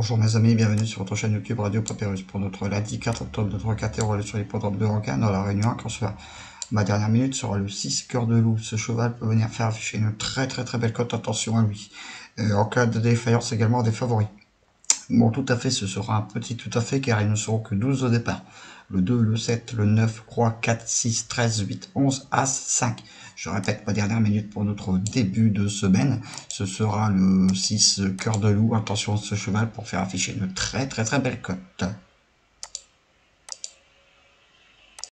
Bonjour mes amis, bienvenue sur votre chaîne YouTube Radio Papyrus pour notre lundi 4 octobre, notre 4 sur l'hippodrome de Rocan dans la Réunion. Quand cela, ma dernière minute sera le 6 cœur de loup. Ce cheval peut venir faire afficher une très très très belle cote, attention à lui. Euh, en cas de défaillance également des favoris. Bon, tout à fait, ce sera un petit tout à fait car il ne seront que 12 au départ. Le 2, le 7, le 9, Roi, 4, 6, 13, 8, 11, As, 5. Je répète ma dernière minute pour notre début de semaine. Ce sera le 6, Cœur de loup. Attention à ce cheval pour faire afficher une très très très belle cote.